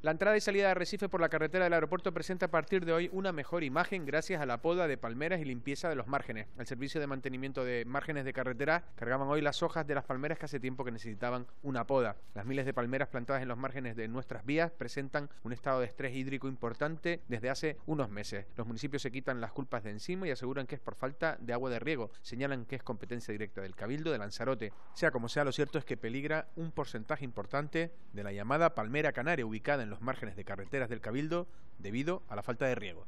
La entrada y salida de Arrecife por la carretera del aeropuerto presenta a partir de hoy una mejor imagen gracias a la poda de palmeras y limpieza de los márgenes. El servicio de mantenimiento de márgenes de carretera cargaban hoy las hojas de las palmeras que hace tiempo que necesitaban una poda. Las miles de palmeras plantadas en los márgenes de nuestras vías presentan un estado de estrés hídrico importante desde hace unos meses. Los municipios se quitan las culpas de encima y aseguran que es por falta de agua de riego. Señalan que es competencia directa del Cabildo de Lanzarote. Sea como sea, lo cierto es que peligra un porcentaje importante de la llamada palmera canaria ubicada en los márgenes de carreteras del Cabildo debido a la falta de riego.